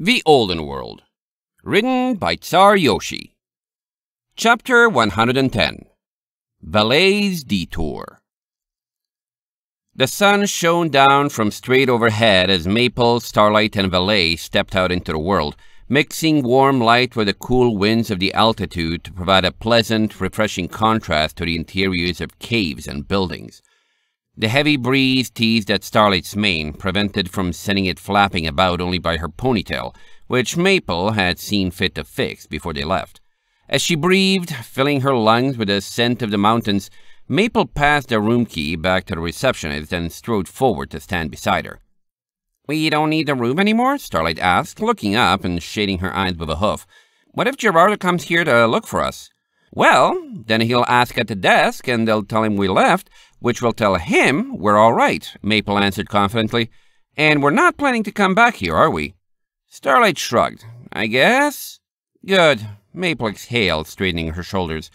The Olden World. Written by Czar Yoshi. Chapter 110 Valey's Detour. The sun shone down from straight overhead as Maple, Starlight, and Valey stepped out into the world, mixing warm light with the cool winds of the altitude to provide a pleasant, refreshing contrast to the interiors of caves and buildings. The heavy breeze teased at Starlight's mane, prevented from sending it flapping about only by her ponytail, which Maple had seen fit to fix before they left. As she breathed, filling her lungs with the scent of the mountains, Maple passed the room key back to the receptionist and strode forward to stand beside her. We don't need the room anymore? Starlight asked, looking up and shading her eyes with a hoof. What if Gerardo comes here to look for us? Well, then he'll ask at the desk, and they'll tell him we left, which will tell him we're all right, Maple answered confidently. And we're not planning to come back here, are we? Starlight shrugged. I guess? Good. Maple exhaled, straightening her shoulders.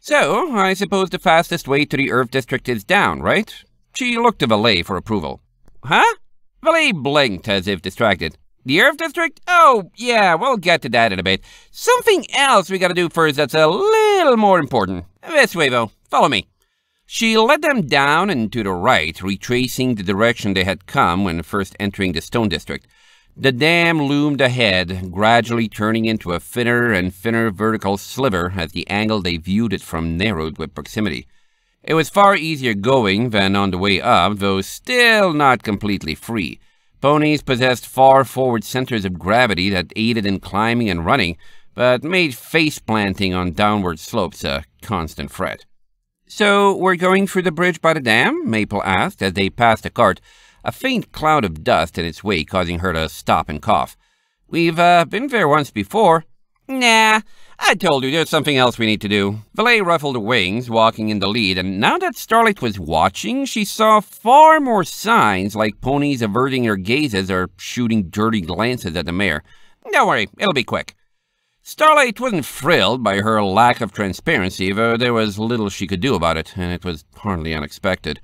So, I suppose the fastest way to the Earth District is down, right? She looked to Valey for approval. Huh? Valey blinked as if distracted. The Earth District? Oh, yeah, we'll get to that in a bit. Something else we gotta do first that's a little more important. This way, though. Follow me. She led them down and to the right, retracing the direction they had come when first entering the Stone District. The dam loomed ahead, gradually turning into a thinner and thinner vertical sliver as the angle they viewed it from narrowed with proximity. It was far easier going than on the way up, though still not completely free. Ponies possessed far forward centers of gravity that aided in climbing and running, but made face planting on downward slopes a constant fret. So we're going through the bridge by the dam? Maple asked as they passed the cart, a faint cloud of dust in its wake causing her to stop and cough. We've uh, been there once before. Nah, I told you there's something else we need to do. Valey ruffled her wings, walking in the lead, and now that Starlight was watching, she saw far more signs like ponies averting their gazes or shooting dirty glances at the mare. Don't worry, it'll be quick. Starlight wasn't thrilled by her lack of transparency, though there was little she could do about it, and it was hardly unexpected.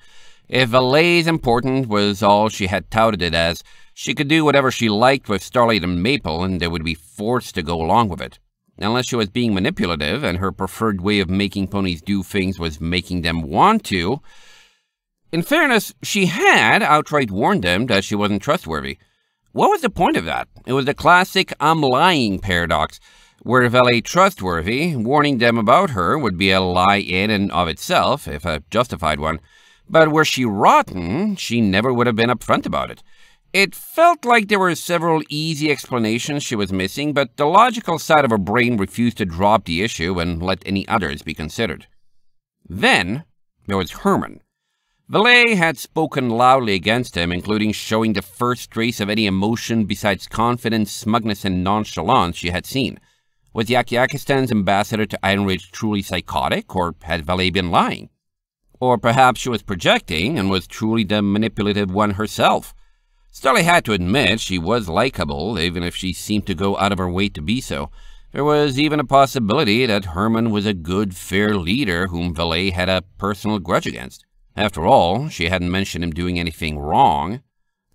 If Valey's important was all she had touted it as, she could do whatever she liked with Starlight and Maple, and they would be forced to go along with it. Unless she was being manipulative, and her preferred way of making ponies do things was making them want to. In fairness, she had outright warned them that she wasn't trustworthy. What was the point of that? It was the classic I'm lying paradox. Were Valey trustworthy, warning them about her would be a lie in and of itself, if a justified one. But were she rotten, she never would have been upfront about it. It felt like there were several easy explanations she was missing, but the logical side of her brain refused to drop the issue and let any others be considered. Then there was Herman. Valey had spoken loudly against him, including showing the first trace of any emotion besides confidence, smugness, and nonchalance she had seen. Was Yak-Yakistan's ambassador to Iron Ridge truly psychotic, or had Valey been lying? Or perhaps she was projecting and was truly the manipulative one herself. Starlight had to admit she was likable, even if she seemed to go out of her way to be so. There was even a possibility that Herman was a good, fair leader whom Valey had a personal grudge against. After all, she hadn't mentioned him doing anything wrong.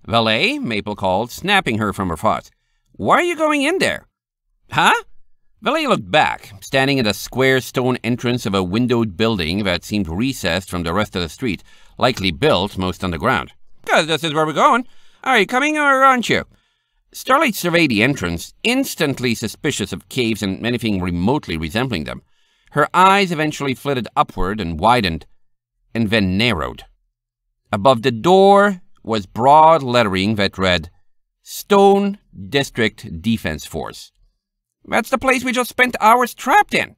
Valey, Maple called, snapping her from her thoughts. Why are you going in there? Huh? Valey looked back, standing at a square stone entrance of a windowed building that seemed recessed from the rest of the street, likely built most underground. Because this is where we're going. Are you coming or aren't you? Starlight surveyed the entrance, instantly suspicious of caves and anything remotely resembling them. Her eyes eventually flitted upward and widened, and then narrowed. Above the door was broad lettering that read, Stone District Defense Force. That's the place we just spent hours trapped in.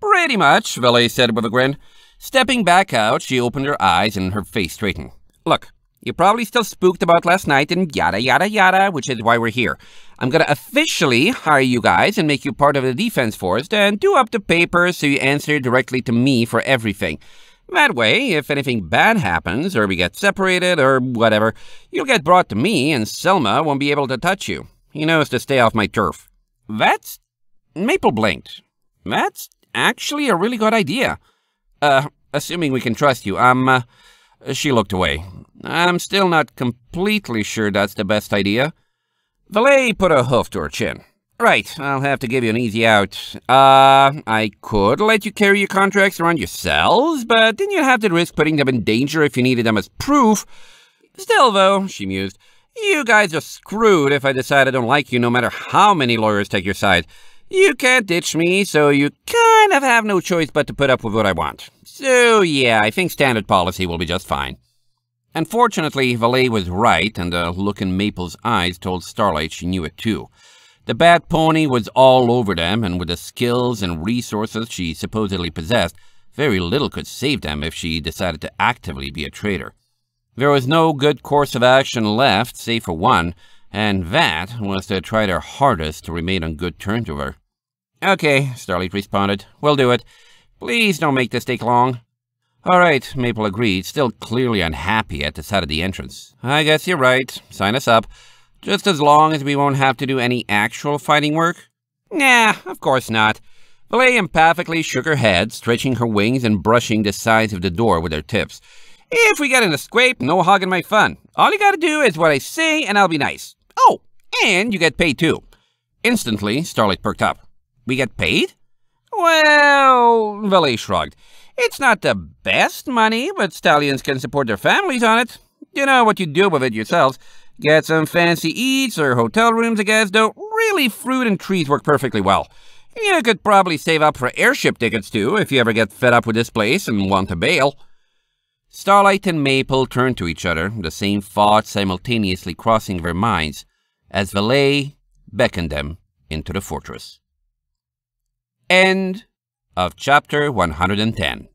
Pretty much, Valey said with a grin. Stepping back out, she opened her eyes and her face straightened. Look, you're probably still spooked about last night and yada yada yada, which is why we're here. I'm gonna officially hire you guys and make you part of the defense force and do up the papers so you answer directly to me for everything. That way, if anything bad happens, or we get separated, or whatever, you'll get brought to me and Selma won't be able to touch you. He knows to stay off my turf. That's Maple blinked. That's actually a really good idea. Uh, assuming we can trust you, um, uh, she looked away. I'm still not completely sure that's the best idea. Valey put a hoof to her chin. Right, I'll have to give you an easy out. Uh, I could let you carry your contracts around yourselves, but then you'd have to risk putting them in danger if you needed them as proof. Still, though, she mused, you guys are screwed if I decide I don't like you no matter how many lawyers take your side. You can't ditch me, so you kind of have no choice but to put up with what I want. So, yeah, I think standard policy will be just fine. Unfortunately, Valey was right, and the look in Maple's eyes told Starlight she knew it too. The Bat Pony was all over them, and with the skills and resources she supposedly possessed, very little could save them if she decided to actively be a traitor. There was no good course of action left, save for one, and that was to try their hardest to remain on good terms with her. Okay, Starlight responded. We'll do it. Please don't make this take long. All right, Maple agreed, still clearly unhappy at the sight of the entrance. I guess you're right. Sign us up. Just as long as we won't have to do any actual fighting work? Nah, of course not. Valey empathically shook her head, stretching her wings and brushing the sides of the door with her tips. If we get in a scrape, no hogging my fun. All you gotta do is what I say and I'll be nice. Oh, and you get paid too. Instantly, Starlight perked up. We get paid? Well, Valey shrugged. It's not the best money, but stallions can support their families on it. You know what you do with it yourselves. Get some fancy eats or hotel rooms, I guess, though really fruit and trees work perfectly well. You could probably save up for airship tickets too if you ever get fed up with this place and want to bail. Starlight and Maple turned to each other, the same thoughts simultaneously crossing their minds, as Valey beckoned them into the fortress. End of chapter 110.